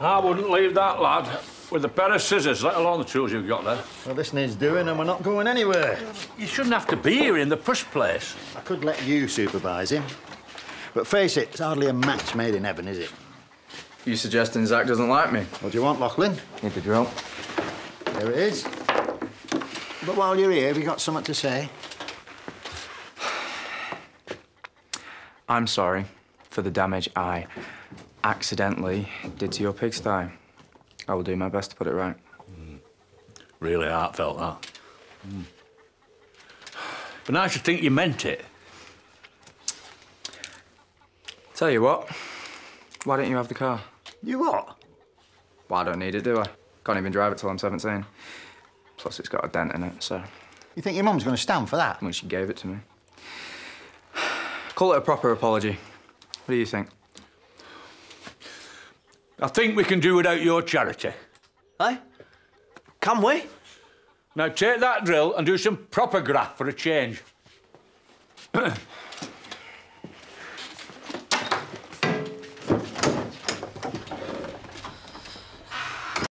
Ah, I wouldn't leave that lad with a pair of scissors, let alone the tools you've got there. Well, this needs doing and we're not going anywhere. You shouldn't have to be here in the first place. I could let you supervise him. But face it, it's hardly a match made in heaven, is it? You suggesting Zak doesn't like me? What do you want, Lachlan? Need the drill. There it is. But while you're here, have you got something to say? I'm sorry for the damage I accidentally did to your pigsty. I will do my best to put it right. Really heartfelt, that. Mm. But nice to think you meant it. Tell you what, why don't you have the car? You what? Well, I don't need it, do I? Can't even drive it till I'm 17. Plus, it's got a dent in it, so You think your mum's going to stand for that? well, she gave it to me. Call it a proper apology. What do you think? I think we can do without your charity. Eh? Can we? Now take that drill and do some proper graft for a change.